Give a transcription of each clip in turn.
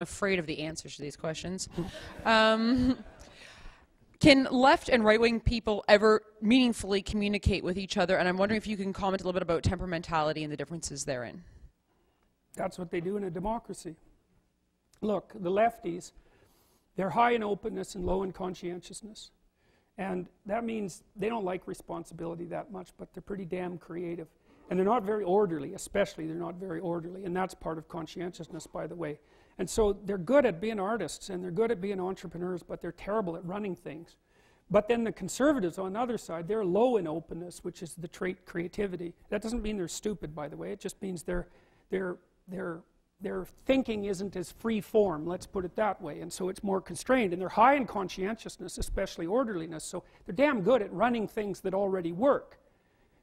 afraid of the answers to these questions. Um, can left and right wing people ever meaningfully communicate with each other? And I'm wondering if you can comment a little bit about temperamentality and the differences therein. That's what they do in a democracy. Look, the lefties, they're high in openness and low in conscientiousness. And that means they don't like responsibility that much, but they're pretty damn creative. And they're not very orderly, especially they're not very orderly. And that's part of conscientiousness, by the way. And so they're good at being artists and they're good at being entrepreneurs, but they're terrible at running things. But then the conservatives on the other side, they're low in openness, which is the trait creativity. That doesn't mean they're stupid, by the way. It just means their, their, their, their thinking isn't as free form, let's put it that way. And so it's more constrained. And they're high in conscientiousness, especially orderliness. So they're damn good at running things that already work.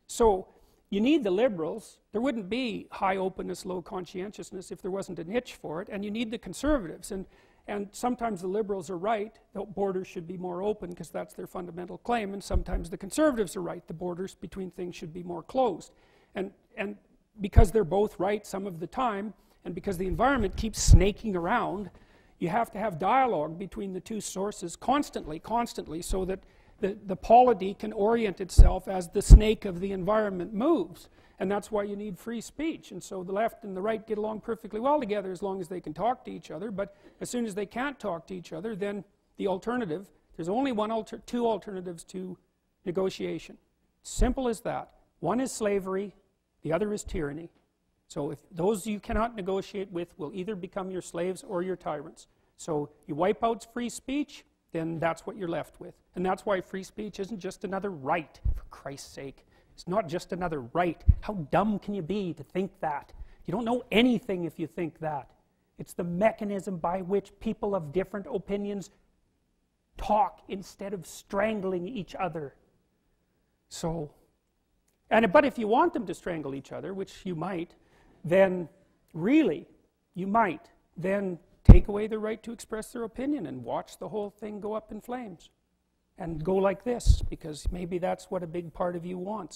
So you need the liberals. There wouldn't be high openness, low conscientiousness if there wasn't a niche for it. And you need the conservatives. And, and sometimes the liberals are right, the borders should be more open because that's their fundamental claim. And sometimes the conservatives are right, the borders between things should be more closed. And, and because they're both right some of the time, and because the environment keeps snaking around, you have to have dialogue between the two sources constantly, constantly, so that the, the polity can orient itself as the snake of the environment moves. And that's why you need free speech. And so the left and the right get along perfectly well together as long as they can talk to each other. But as soon as they can't talk to each other, then the alternative, there's only one alter, two alternatives to negotiation. Simple as that. One is slavery, the other is tyranny. So if those you cannot negotiate with will either become your slaves or your tyrants. So you wipe out free speech, then that's what you're left with. And that's why free speech isn't just another right, for Christ's sake. It's not just another right. How dumb can you be to think that? You don't know anything if you think that. It's the mechanism by which people of different opinions talk instead of strangling each other. So, and but if you want them to strangle each other, which you might, then really, you might, then take away their right to express their opinion and watch the whole thing go up in flames and go like this because maybe that's what a big part of you wants.